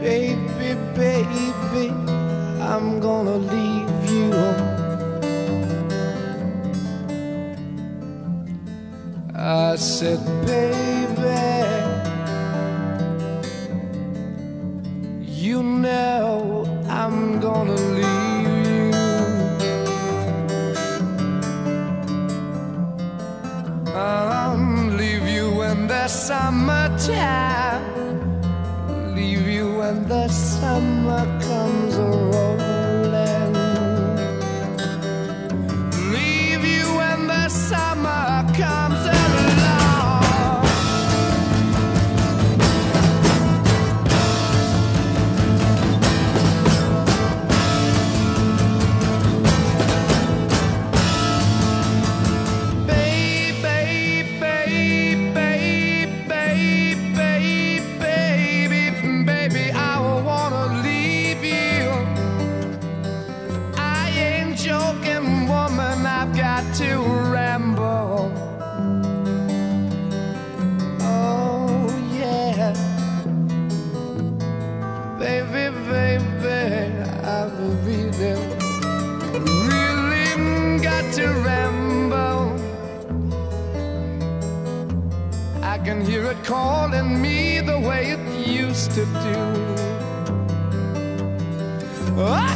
Baby, baby, I'm gonna leave you. I said, baby, you know I'm gonna leave you. I'll leave you when the summertime. The summer comes a rolling. Leave you when the summer comes calling me the way it used to do. I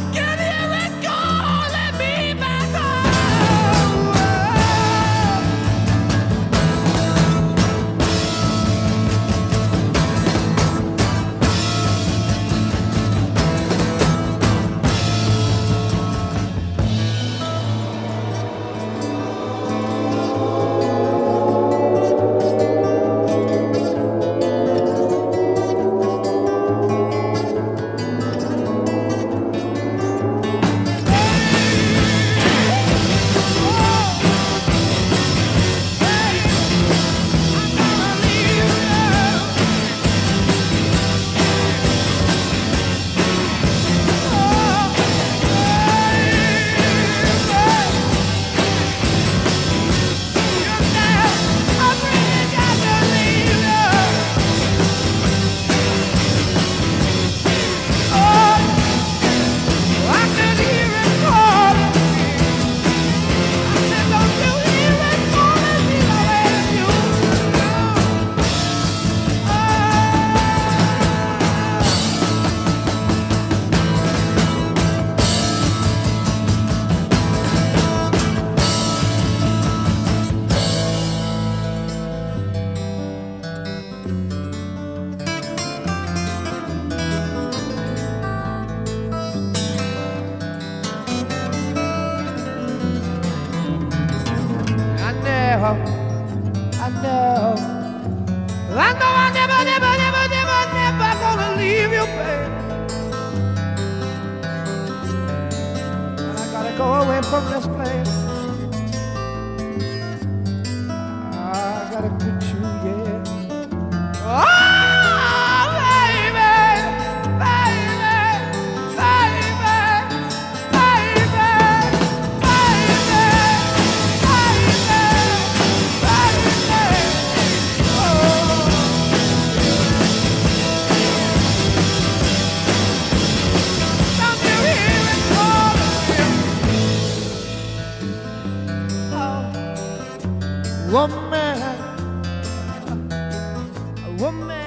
I know, I know. I know I never, never, never, never, never gonna leave you, babe. I gotta go away from this place. woman, a woman.